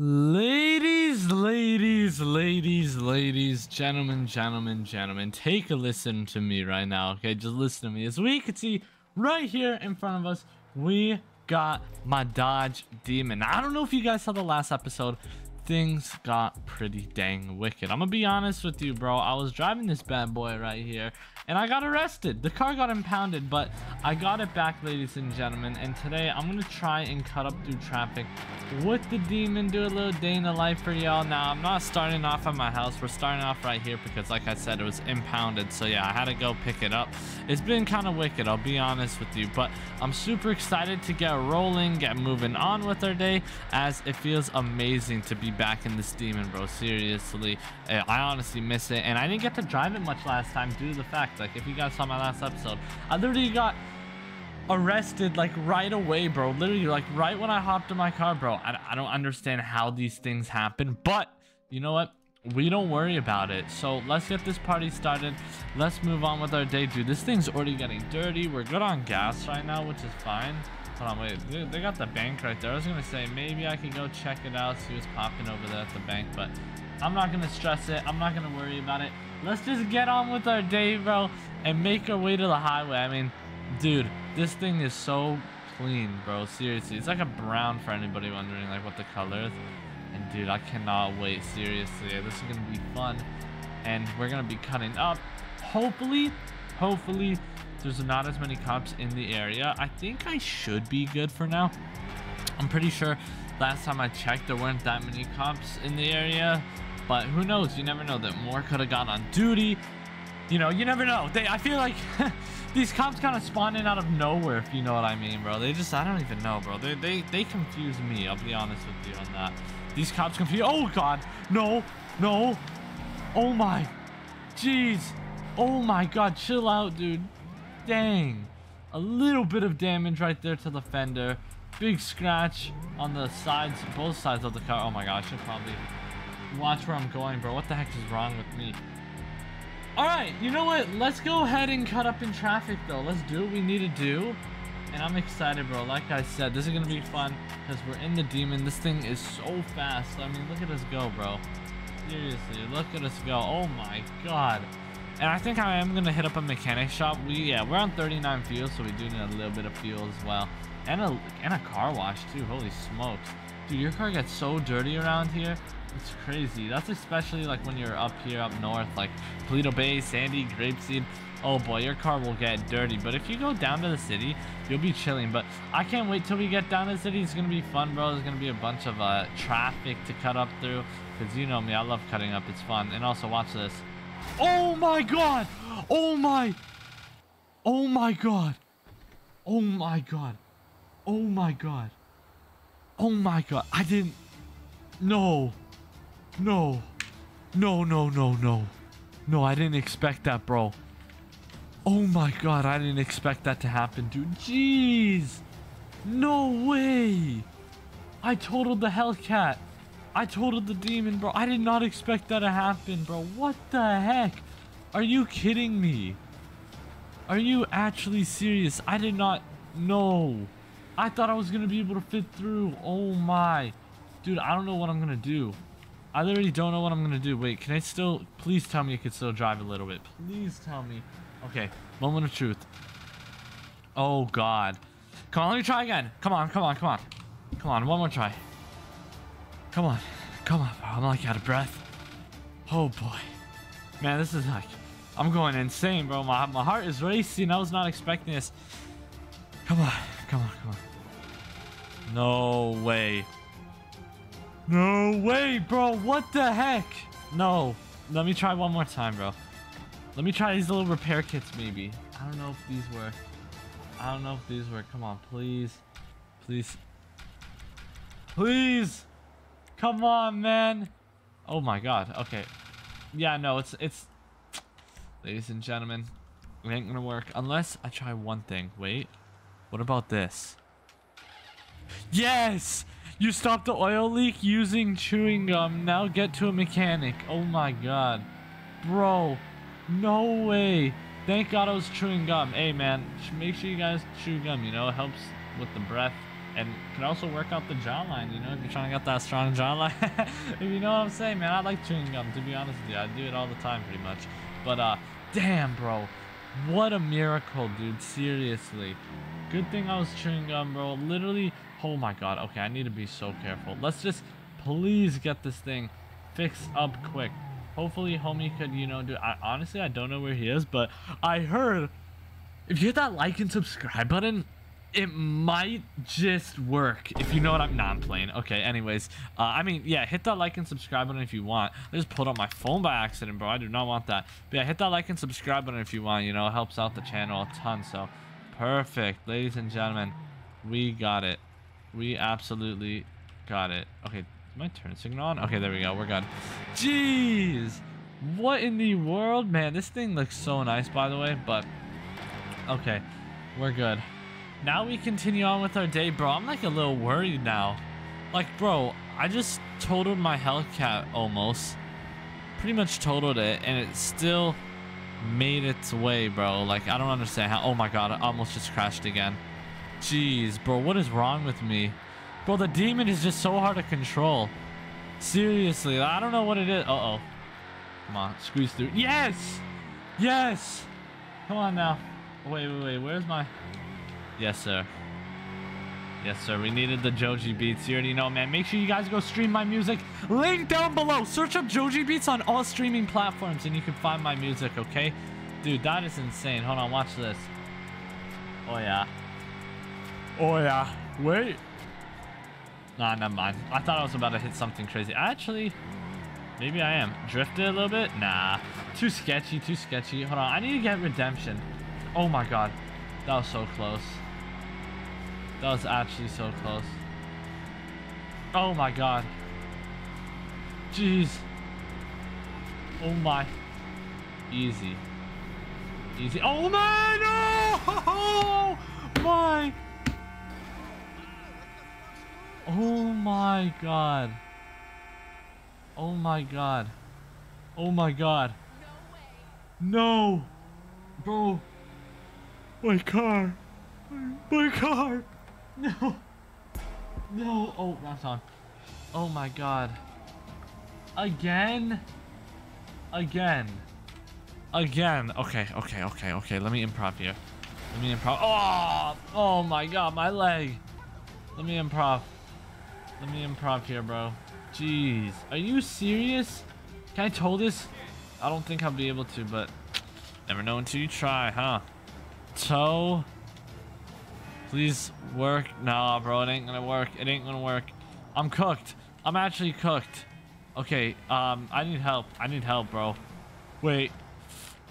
Ladies, ladies, ladies, ladies, gentlemen, gentlemen, gentlemen, take a listen to me right now, okay? Just listen to me. As we can see right here in front of us, we got my Dodge Demon. I don't know if you guys saw the last episode. Things got pretty dang wicked. I'm gonna be honest with you, bro. I was driving this bad boy right here, and I got arrested. The car got impounded, but I got it back, ladies and gentlemen. And today, I'm gonna try and cut up through traffic with the demon, do a little day in the life for y'all. Now, I'm not starting off at my house. We're starting off right here because, like I said, it was impounded. So, yeah, I had to go pick it up. It's been kind of wicked, I'll be honest with you. But I'm super excited to get rolling, get moving on with our day, as it feels amazing to be back in this demon, bro. Seriously, eh, I honestly miss it. And I didn't get to drive it much last time due to the fact, like, if you guys saw my last episode, I literally got arrested like right away, bro. Literally, like right when I hopped in my car, bro. I, I don't understand how these things happen, but you know what? We don't worry about it. So let's get this party started. Let's move on with our day, dude. This thing's already getting dirty. We're good on gas right now, which is fine. Hold on, wait. They, they got the bank right there. I was gonna say maybe I could go check it out, see what's popping over there at the bank, but I'm not gonna stress it. I'm not gonna worry about it. Let's just get on with our day, bro, and make our way to the highway. I mean, dude, this thing is so clean, bro. Seriously, it's like a brown for anybody wondering like what the color is. And dude, I cannot wait. Seriously, this is gonna be fun, and we're gonna be cutting up. Hopefully, hopefully, there's not as many cops in the area. I think I should be good for now. I'm pretty sure last time I checked, there weren't that many cops in the area. But who knows? You never know that more could have gone on duty. You know, you never know. They, I feel like these cops kind of spawn in out of nowhere, if you know what I mean, bro. They just, I don't even know, bro. They, they, they confuse me. I'll be honest with you on that. These cops confuse. Oh God, no, no. Oh my, jeez. Oh my God, chill out, dude. Dang. A little bit of damage right there to the fender. Big scratch on the sides, both sides of the car. Oh my gosh, I should probably watch where I'm going, bro. What the heck is wrong with me? Alright, you know what? Let's go ahead and cut up in traffic, though. Let's do what we need to do. And I'm excited, bro. Like I said, this is going to be fun because we're in the demon. This thing is so fast. I mean, look at us go, bro. Seriously, look at us go. Oh, my God. And I think I am going to hit up a mechanic shop. We, yeah, we're on 39 fuel, so we do need a little bit of fuel as well. And a, and a car wash, too. Holy smokes. Dude, your car gets so dirty around here. It's crazy. That's especially like when you're up here, up north, like Paleto Bay, Sandy, Grapeseed. Oh boy, your car will get dirty. But if you go down to the city, you'll be chilling. But I can't wait till we get down to the city. It's to be fun, bro. There's to be a bunch of uh, traffic to cut up through. Because you know me, I love cutting up. It's fun. And also, watch this. Oh my god! Oh my! Oh my god! Oh my god! Oh my god! Oh my god! I didn't... No! No. No, no, no, no. No, I didn't expect that, bro. Oh my god, I didn't expect that to happen, dude. Jeez. No way. I totaled the Hellcat. I totaled the demon, bro. I did not expect that to happen, bro. What the heck? Are you kidding me? Are you actually serious? I did not know. I thought I was going to be able to fit through. Oh my. Dude, I don't know what I'm going to do. I literally don't know what I'm gonna do. Wait, can I still... Please tell me I can still drive a little bit. Please tell me. Okay, moment of truth. Oh, God. Come on, let me try again. Come on, come on, come on. Come on, one more try. Come on. Come on, bro. I'm like out of breath. Oh, boy. Man, this is like... I'm going insane, bro. My, my heart is racing. I was not expecting this. Come on. Come on, come on. No way. No way, bro. What the heck? No. Let me try one more time, bro. Let me try these little repair kits, maybe. I don't know if these work. I don't know if these work. Come on, please. Please. Please. Come on, man. Oh my god. Okay. Yeah, no, it's it's ladies and gentlemen, it ain't gonna work unless I try one thing. Wait. What about this? Yes! You stopped the oil leak using chewing gum. Now get to a mechanic. Oh my god. Bro. No way. Thank God I was chewing gum. Hey man, make sure you guys chew gum, you know, it helps with the breath and can also work out the jawline, you know, if you're trying to get that strong jawline. if you know what I'm saying, man, I like chewing gum, to be honest with you. I do it all the time, pretty much. But, uh, damn, bro. What a miracle, dude. Seriously. Good thing I was chewing gum, bro. Literally, oh my god. Okay, I need to be so careful. Let's just please get this thing fixed up quick. Hopefully, homie could, you know, do... I, honestly, I don't know where he is, but I heard if you hit that like and subscribe button, it might just work if you know what I'm not playing. Okay, anyways, uh, I mean, yeah, hit that like and subscribe button if you want. I just pulled up my phone by accident, bro. I do not want that. But yeah, hit that like and subscribe button if you want. You know, it helps out the channel a ton. So, perfect, ladies and gentlemen, we got it. We absolutely got it. Okay, my turn signal on? Okay, there we go. We're good. Jeez, what in the world, man? This thing looks so nice, by the way. But okay, we're good. Now we continue on with our day, bro. I'm like a little worried now. Like, bro, I just totaled my Hellcat almost. Pretty much totaled it, and it still made its way, bro. Like, I don't understand how. Oh my god, I almost just crashed again. Jeez, bro, what is wrong with me? Bro, the demon is just so hard to control. Seriously, I don't know what it is. Uh-oh. Come on, squeeze through. Yes! Yes! Come on now. Wait, wait, wait. Where's my... Yes, sir. Yes, sir. We needed the JoJe Beats. You already know, man. Make sure you guys go stream my music. Link down below. Search up JoJe Beats on all streaming platforms and you can find my music, okay? Dude, that is insane. Hold on, watch this. Oh, yeah. Oh, yeah. Wait. Nah, never mind. I thought I was about to hit something crazy. Actually, maybe I am. Drifted a little bit? Nah. Too sketchy, too sketchy. Hold on. I need to get redemption. Oh, my God. That was so close. That was actually so close. Oh my god. Jeez. Oh my. Easy. Easy. Oh my no! Oh my. Oh my god. Oh my god. Oh my god. No. Bro. My car. My car. No. No. Oh, that's on. Oh my god. Again? Again. Again. Okay, okay, okay, okay. Let me improv here. Let me improv. Oh! Oh my god, my leg. Let me improv. Let me improv here, bro. Jeez. Are you serious? Can I tow this? I don't think I'll be able to, but never know until you try, huh? Tow. Please work. Nah, bro, it ain't gonna work. It ain't gonna work. I'm cooked. I'm actually cooked. Okay, um, I need help. I need help, bro. Wait.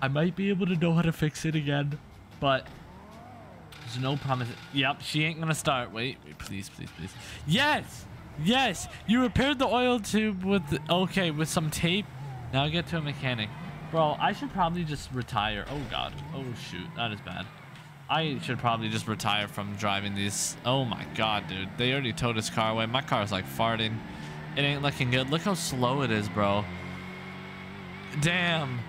I might be able to know how to fix it again, but there's no promise. Yep, she ain't gonna start. Wait, wait, please, please, please. Yes! Yes! You repaired the oil tube with, okay, with some tape. Now get to a mechanic. Bro, I should probably just retire. Oh, God. Oh, shoot. That is bad. I should probably just retire from driving these. Oh my god, dude. They already towed his car away. My car's like farting. It ain't looking good. Look how slow it is, bro. Damn.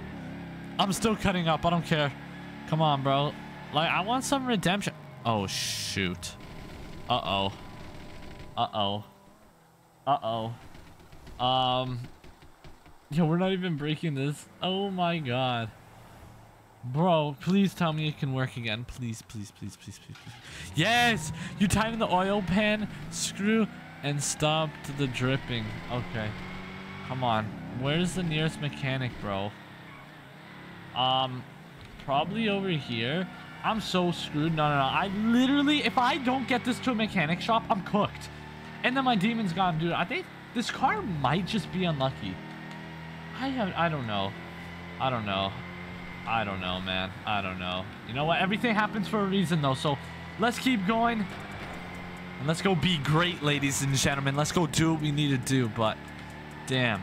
I'm still cutting up. I don't care. Come on, bro. Like, I want some redemption. Oh, shoot. Uh-oh. Uh-oh. Uh-oh. Um. Yo, we're not even breaking this. Oh my god. Bro, please tell me it can work again. Please, please, please, please, please, please. Yes! You tighten the oil pan screw and stopped the dripping. Okay. Come on. Where's the nearest mechanic, bro? Um, probably over here. I'm so screwed. No, no, no. I literally, if I don't get this to a mechanic shop, I'm cooked. And then my demon's gone, dude. I think this car might just be unlucky. I have, I don't know. I don't know. I don't know, man. I don't know. You know what? Everything happens for a reason, though. So let's keep going. And let's go be great, ladies and gentlemen. Let's go do what we need to do. But, damn.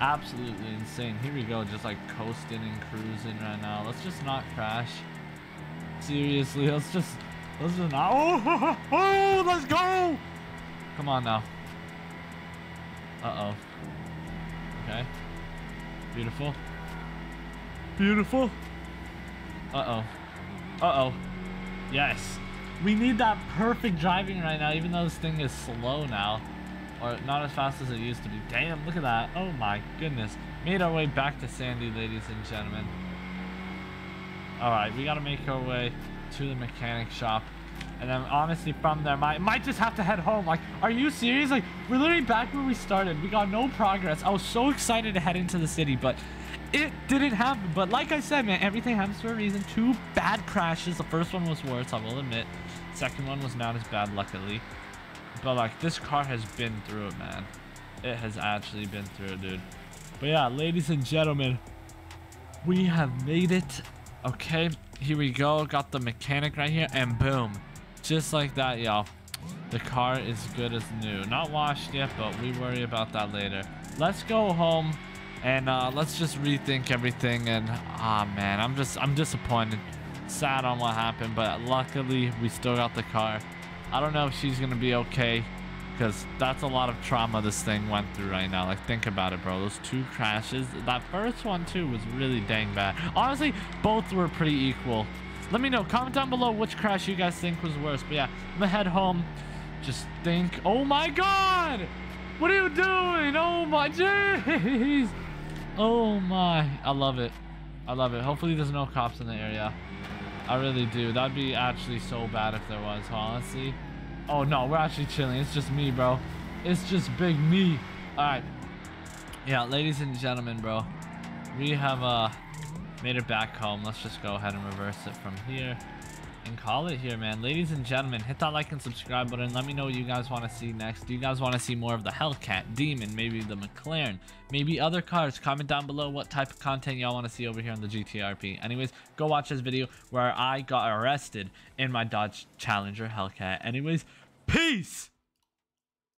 Absolutely insane. Here we go. Just like coasting and cruising right now. Let's just not crash. Seriously, let's just... Let's just not... Oh, oh, let's go! Come on now. Uh-oh. Okay. Beautiful. Beautiful. Uh-oh. Uh-oh. Yes. We need that perfect driving right now, even though this thing is slow now. Or not as fast as it used to be. Damn, look at that. Oh my goodness. Made our way back to Sandy, ladies and gentlemen. Alright, we gotta make our way to the mechanic shop. And then honestly from there, might might just have to head home. Like, are you serious? Like, we're literally back where we started. We got no progress. I was so excited to head into the city, but it didn't happen. But like I said, man, everything happens for a reason. Two bad crashes. The first one was worse, I will admit. Second one was not as bad, luckily. But like, this car has been through it, man. It has actually been through it, dude. But yeah, ladies and gentlemen, we have made it. Okay, here we go. Got the mechanic right here, and boom. Just like that, y'all. The car is good as new. Not washed yet, but we worry about that later. Let's go home and uh, let's just rethink everything. And ah, oh, man, I'm just I'm disappointed, sad on what happened, but luckily we still got the car. I don't know if she's gonna be okay because that's a lot of trauma this thing went through right now. Like, think about it, bro. Those two crashes. That first one, too, was really dang bad. Honestly, both were pretty equal. Let me know. Comment down below which crash you guys think was worse. But yeah, I'm gonna head home. Just think. Oh my god! What are you doing? Oh my jeez! Oh my. I love it. I love it. Hopefully there's no cops in the area. I really do. That'd be actually so bad if there was, honestly. Oh no, we're actually chilling. It's just me, bro. It's just big me. Alright. Yeah, ladies and gentlemen, bro. We have uh made it back home. Let's just go ahead and reverse it from here and call it here, man. Ladies and gentlemen, hit that like and subscribe button. Let me know what you guys want to see next. Do you guys want to see more of the Hellcat, Demon, maybe the McLaren, maybe other cars? Comment down below what type of content y'all want to see over here on the GTA RP. Anyways, go watch this video where I got arrested in my Dodge Challenger Hellcat. Anyways, peace!